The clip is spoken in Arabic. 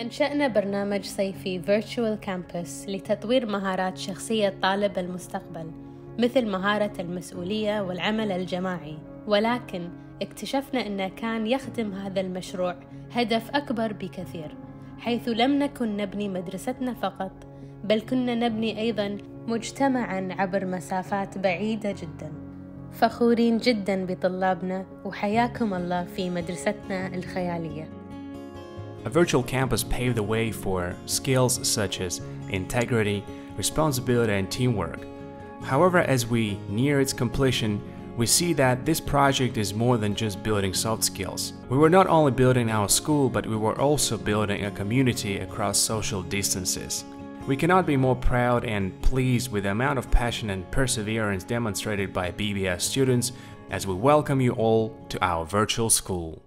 أنشأنا برنامج صيفي Virtual Campus لتطوير مهارات شخصية طالب المستقبل مثل مهارة المسؤولية والعمل الجماعي. ولكن اكتشفنا أنه كان يخدم هذا المشروع هدف أكبر بكثير حيث لم نكن نبني مدرستنا فقط بل كنا نبني أيضا مجتمعا عبر مسافات بعيدة جدا. فخورين جدا بطلابنا وحياكم الله في مدرستنا الخيالية. A virtual campus paved the way for skills such as integrity, responsibility, and teamwork. However, as we near its completion, we see that this project is more than just building soft skills. We were not only building our school, but we were also building a community across social distances. We cannot be more proud and pleased with the amount of passion and perseverance demonstrated by BBS students as we welcome you all to our virtual school.